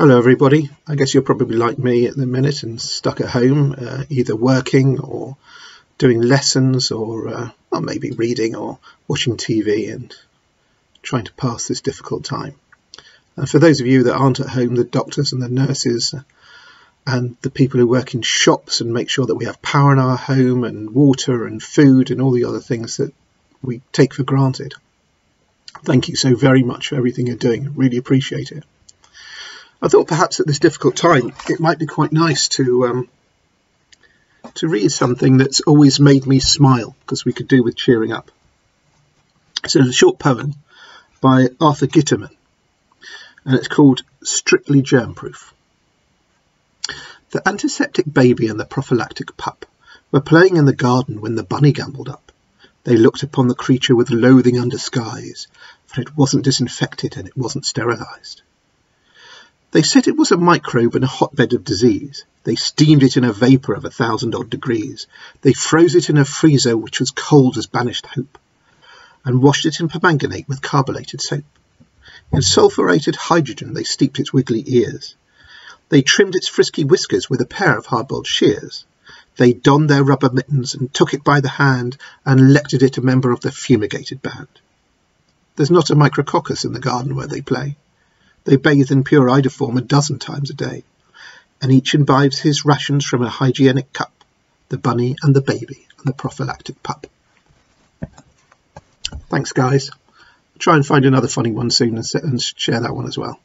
Hello everybody. I guess you're probably like me at the minute and stuck at home, uh, either working or doing lessons or, uh, maybe reading or watching TV and trying to pass this difficult time. And for those of you that aren't at home, the doctors and the nurses and the people who work in shops and make sure that we have power in our home and water and food and all the other things that we take for granted. Thank you so very much for everything you're doing. Really appreciate it. I thought perhaps at this difficult time it might be quite nice to um, to read something that's always made me smile because we could do with cheering up. So it's a short poem by Arthur Guiterman and it's called Strictly Germ Proof. The antiseptic baby and the prophylactic pup were playing in the garden when the bunny gambolled up. They looked upon the creature with loathing under undisguised, for it wasn't disinfected and it wasn't sterilised. They said it was a microbe in a hotbed of disease. They steamed it in a vapour of a thousand odd degrees. They froze it in a freezer which was cold as banished hope, and washed it in permanganate with carbonated soap. In sulphuretted hydrogen they steeped its wiggly ears. They trimmed its frisky whiskers with a pair of hard-boiled shears. They donned their rubber mittens and took it by the hand and elected it a member of the fumigated band. There's not a micrococcus in the garden where they play. They bathe in pure iodoform a dozen times a day, and each imbibes his rations from a hygienic cup, the bunny and the baby and the prophylactic pup. Thanks, guys. Try and find another funny one soon and share that one as well.